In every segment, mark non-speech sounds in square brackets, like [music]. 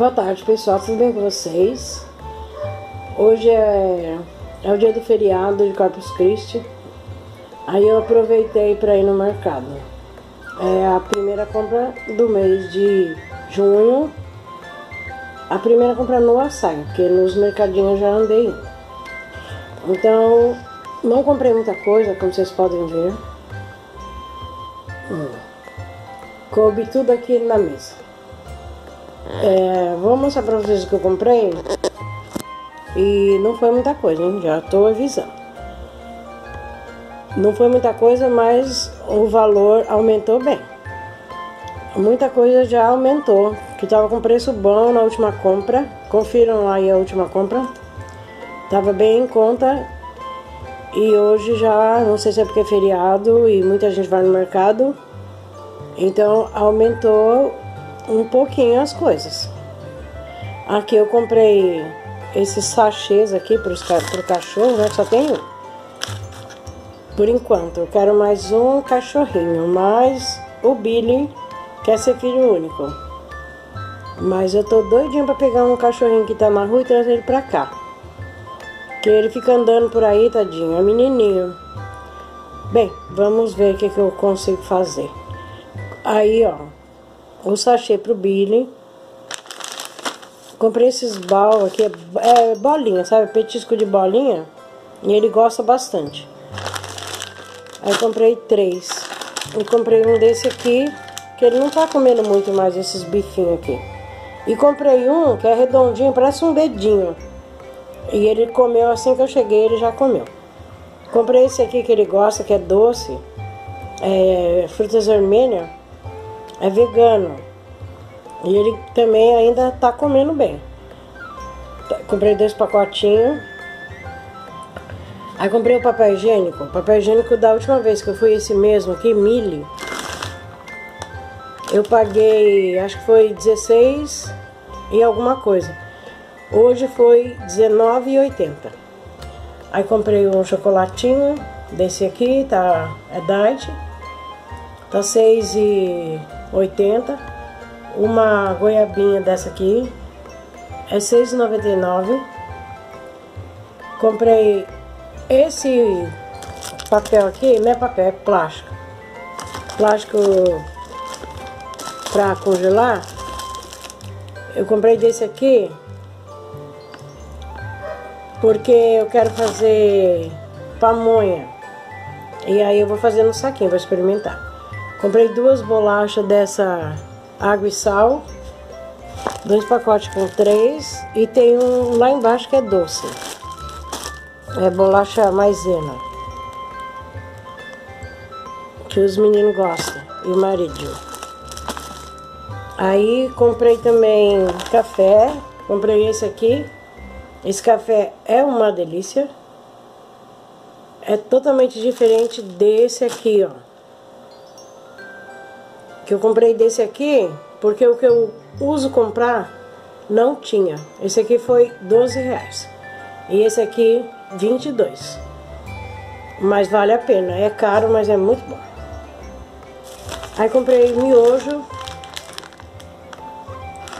Boa tarde, pessoal. Tudo bem com vocês? Hoje é, é o dia do feriado de Corpus Christi. Aí eu aproveitei para ir no mercado. É a primeira compra do mês de junho. A primeira compra no açaí, porque nos mercadinhos já andei. Então, não comprei muita coisa, como vocês podem ver. Hum. Coube tudo aqui na mesa. É, vou mostrar pra vocês o que eu comprei. E não foi muita coisa, hein? Já tô avisando. Não foi muita coisa, mas o valor aumentou bem. Muita coisa já aumentou. Que tava com preço bom na última compra. Confiram lá aí a última compra. Tava bem em conta. E hoje já, não sei se é porque é feriado e muita gente vai no mercado. Então aumentou um pouquinho as coisas. Aqui eu comprei esses sachês aqui para o cachorro, né? Só um. Por enquanto, eu quero mais um cachorrinho, mas o Billy quer ser filho único. Mas eu tô doidinho para pegar um cachorrinho que tá na rua e trazer ele pra cá. Que ele fica andando por aí, tadinho, é menininho. Bem, vamos ver o que, que eu consigo fazer. Aí, ó, o sachê pro Billy. Comprei esses bal aqui, é, é bolinha, sabe? Petisco de bolinha. E ele gosta bastante. Aí comprei três. E comprei um desse aqui, que ele não tá comendo muito mais esses bifinhos aqui. E comprei um que é redondinho, parece um dedinho. E ele comeu assim que eu cheguei, ele já comeu. Comprei esse aqui que ele gosta, que é doce. É, frutas vermelhas é vegano. E ele também ainda tá comendo bem. Tá, comprei dois pacotinhos. Aí comprei o papel higiênico. O papel higiênico da última vez que eu fui esse mesmo aqui, Mili. Eu paguei, acho que foi 16 e alguma coisa. Hoje foi R$19,80. Aí comprei um chocolatinho desse aqui, tá? É diet. Tá 6 e 80. Uma goiabinha dessa aqui é 6,99. Comprei esse papel aqui, não é papel, é plástico. Plástico para congelar. Eu comprei desse aqui porque eu quero fazer pamonha. E aí eu vou fazer no saquinho, vou experimentar. Comprei duas bolachas dessa água e sal. Dois pacotes com três. E tem um lá embaixo que é doce. É bolacha maisena. Que os meninos gostam. E o marido. Aí comprei também café. Comprei esse aqui. Esse café é uma delícia. É totalmente diferente desse aqui, ó que eu comprei desse aqui, porque o que eu uso comprar não tinha. Esse aqui foi 12 reais. E esse aqui, 22. Mas vale a pena. É caro, mas é muito bom. Aí comprei miojo.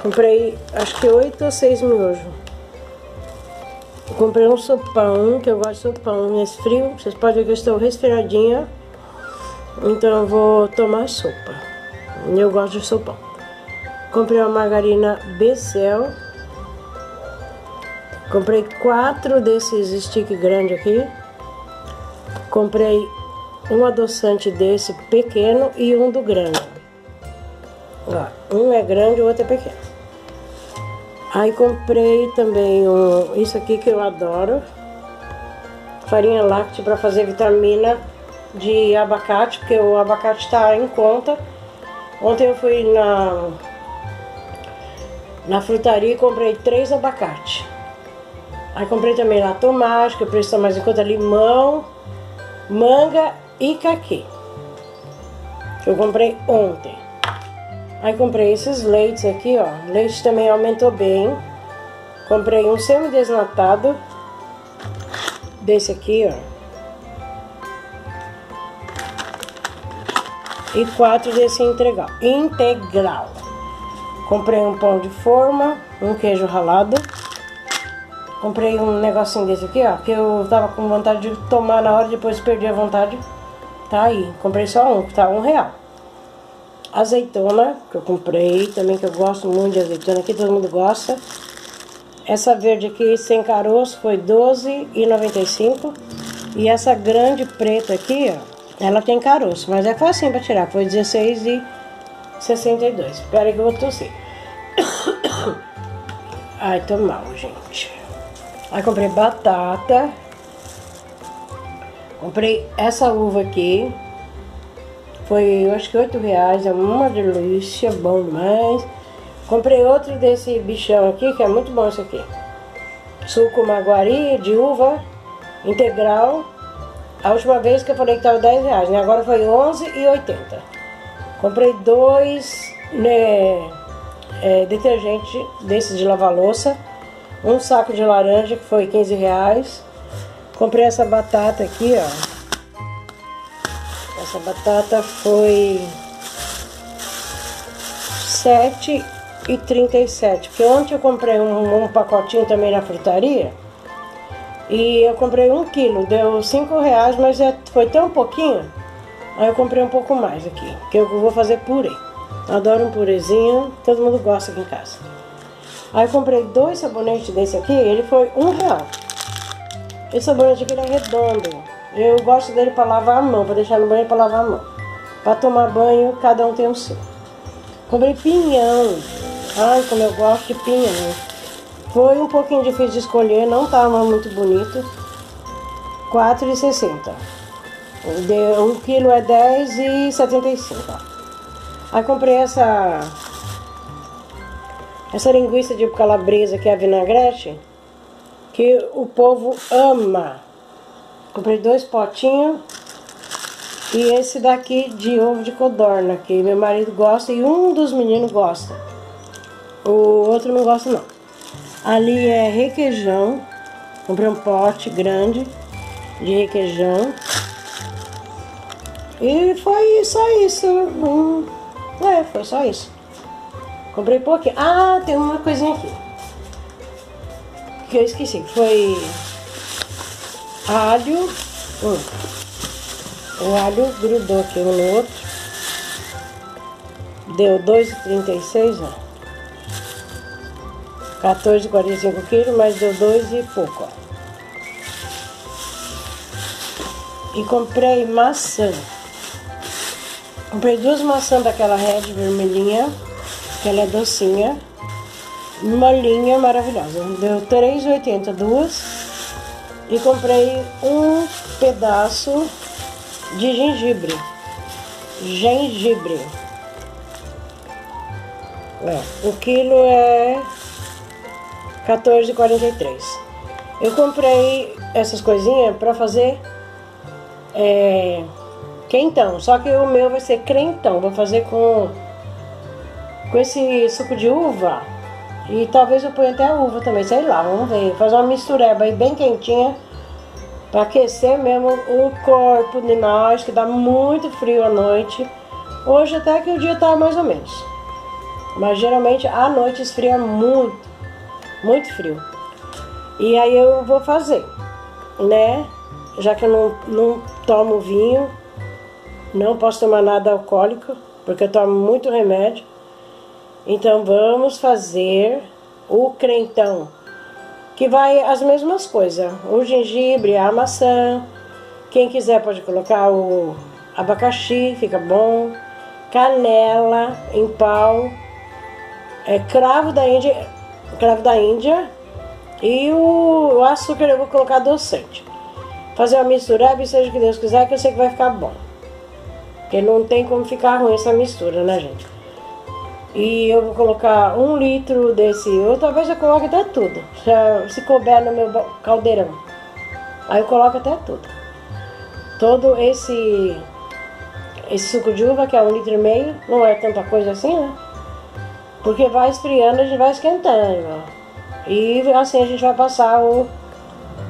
Comprei acho que 8 ou 6 miojos. Comprei um sopão, que eu gosto de sopão nesse frio. Vocês podem ver que eu estou resfriadinha. Então eu vou tomar sopa. Eu gosto de sopão. Comprei uma margarina Becel. Comprei quatro desses stick grande aqui. Comprei um adoçante desse pequeno e um do grande. Ó, um é grande, o outro é pequeno. Aí comprei também um, isso aqui que eu adoro. Farinha láctea para fazer vitamina de abacate, porque o abacate está em conta. Ontem eu fui na, na frutaria e comprei três abacates. Aí comprei também lá tomate, que o preço está mais em conta, limão, manga e caqui. Que eu comprei ontem. Aí comprei esses leites aqui, ó. Leite também aumentou bem. Comprei um semi-desnatado. Desse aqui, ó. E quatro desse integral. Integral. Comprei um pão de forma, um queijo ralado. Comprei um negocinho desse aqui, ó, que eu tava com vontade de tomar na hora, depois perdi a vontade. Tá aí. Comprei só um, que tá um real. Azeitona, que eu comprei, também que eu gosto muito de azeitona, aqui todo mundo gosta. Essa verde aqui, sem caroço, foi R$12,95. E essa grande preta aqui, ó, ela tem caroço, mas é facinho pra tirar, foi R$16,62. Espera aí que eu vou tossir. [coughs] Ai, tô mal, gente. Aí comprei batata. Comprei essa uva aqui. Foi, eu acho que 8 reais. É uma delícia, bom demais. Comprei outro desse bichão aqui, que é muito bom esse aqui. Suco maguari de uva integral. A última vez que eu falei que tava 10 reais, né? Agora foi 11,80. Comprei dois né, é, detergente desses de lavar louça. Um saco de laranja que foi 15 reais. Comprei essa batata aqui, ó. Essa batata foi 7,37. Porque ontem eu comprei um, um, pacotinho também na frutaria. E eu comprei um quilo, deu 5 reais, mas foi tão pouquinho. Aí eu comprei um pouco mais aqui, que eu vou fazer purê. Adoro um purezinho, todo mundo gosta aqui em casa. Aí comprei dois sabonetes desse aqui, ele foi um real. Esse sabonete aqui ele é redondo. Eu gosto dele para lavar a mão, para deixar no banho para lavar a mão. Para tomar banho, cada um tem o seu. Comprei pinhão. Ai, como eu gosto de pinhão. Foi um pouquinho difícil de escolher, não estava muito bonito. R$ 4,60. Um quilo é R$10,75. Aí comprei essa essa linguiça de calabresa que é a vinagrete, que o povo ama. Comprei dois potinhos e esse daqui de ovo de codorna, que meu marido gosta e um dos meninos gosta. O outro não gosta não. Ali é requeijão. Comprei um pote grande de requeijão. E foi só isso. Hum, é, foi só isso. Comprei pouquinho. Ah, tem uma coisinha aqui. Que eu esqueci. Foi alho. Hum. O alho grudou aqui no outro. Deu 2,36, ó. 14,45 quilos, mas deu dois e pouco, ó. E comprei maçã. Comprei duas maçãs daquela red vermelhinha que ela é docinha, molinha, maravilhosa. Deu 3,80 duas. E comprei um pedaço de gengibre. Gengibre. É, o quilo é 14,43. Eu comprei essas coisinhas para fazer é, quentão. Só que o meu vai ser crentão. Vou fazer com com esse suco de uva. E talvez eu ponha até a uva também, sei lá, vamos ver. Fazer uma mistureba aí bem quentinha. Pra aquecer mesmo o corpo de nós, que dá muito frio à noite. Hoje até que o dia tá mais ou menos. Mas geralmente à noite esfria muito, muito frio. E aí eu vou fazer, né? Já que eu não, não tomo vinho, não posso tomar nada alcoólico, porque eu tomo muito remédio. Então vamos fazer o crentão, que vai as mesmas coisas: o gengibre, a maçã. Quem quiser pode colocar o abacaxi, fica bom. Canela em pau, é, cravo da Índia, cravo da Índia e o, o açúcar eu vou colocar adoçante. Fazer uma mistura, seja o que Deus quiser, que eu sei que vai ficar bom. Porque não tem como ficar ruim essa mistura, né, gente? E eu vou colocar um litro desse, ou talvez eu coloque até tudo, [laughs] se couber no meu caldeirão. Aí eu coloco até tudo. Todo esse, esse suco de uva, que é um litro e meio, não é tanta coisa assim, né? Porque vai esfriando, a gente vai esquentando. E assim a gente vai passar o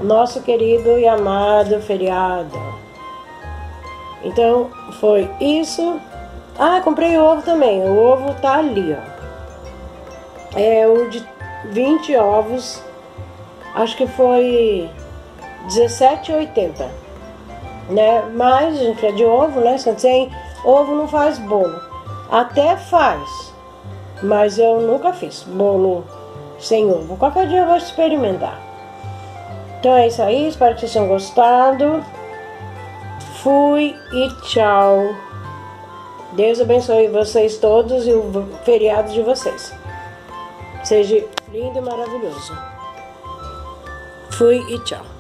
nosso querido e amado feriado. Então foi isso. Ah, comprei ovo também. O ovo tá ali, ó. É o de 20 ovos, acho que foi 17,80. Né? Mas, gente, é de ovo, né? Sem ovo não faz bolo. Até faz, mas eu nunca fiz bolo sem ovo. Qualquer dia eu vou experimentar. Então é isso aí, espero que vocês tenham gostado. Fui e tchau. Deus abençoe vocês todos e o feriado de vocês. Seja lindo e maravilhoso. Fui e tchau.